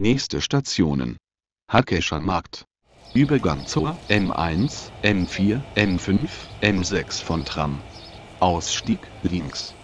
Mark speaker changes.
Speaker 1: Nächste Stationen. Hackescher Markt. Übergang zur M1, M4, M5, M6 von Tram. Ausstieg links.